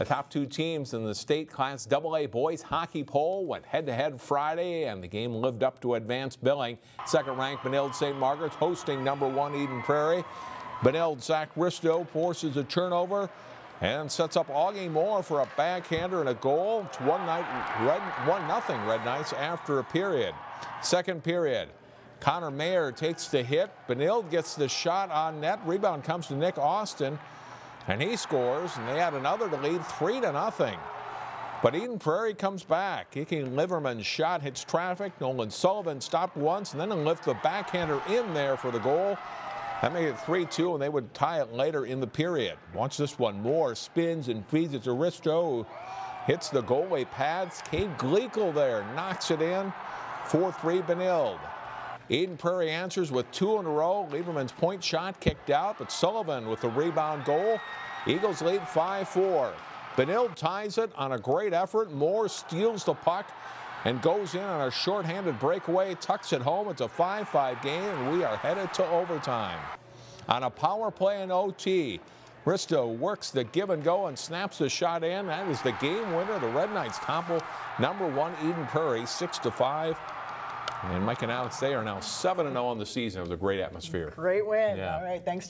The top two teams in the state class AA boys hockey poll went head-to-head Friday, and the game lived up to advanced billing. Second-ranked Benilde St. Margaret's hosting number one Eden Prairie. Benilde Zach Risteau forces a turnover and sets up Auggie Moore for a backhander and a goal. It's one night red one nothing Red Knights after a period. Second period. Connor Mayer takes the hit. Benilde gets the shot on net. Rebound comes to Nick Austin. And he scores, and they add another to lead three to nothing. But Eden Prairie comes back. Kicking Liverman's shot hits traffic. Nolan Sullivan stopped once and then lifts the backhander in there for the goal. That made it 3-2, and they would tie it later in the period. Watch this one more. Spins and feeds it to Risteau. Hits the goalie pads. Cade Gleekle there knocks it in. 4-3 Benilde. Eden Prairie answers with two in a row. Lieberman's point shot kicked out, but Sullivan with the rebound goal. Eagles lead 5-4. Benilde ties it on a great effort. Moore steals the puck and goes in on a shorthanded breakaway, tucks it home. It's a 5-5 game, and we are headed to overtime. On a power play in OT, Risteau works the give and go and snaps the shot in. That is the game winner. The Red Knights topple number one Eden Prairie, 6 to 5. And Mike and Alex, they are now 7 0 on the season. It was a great atmosphere. Great win. Yeah. All right. Thanks, John.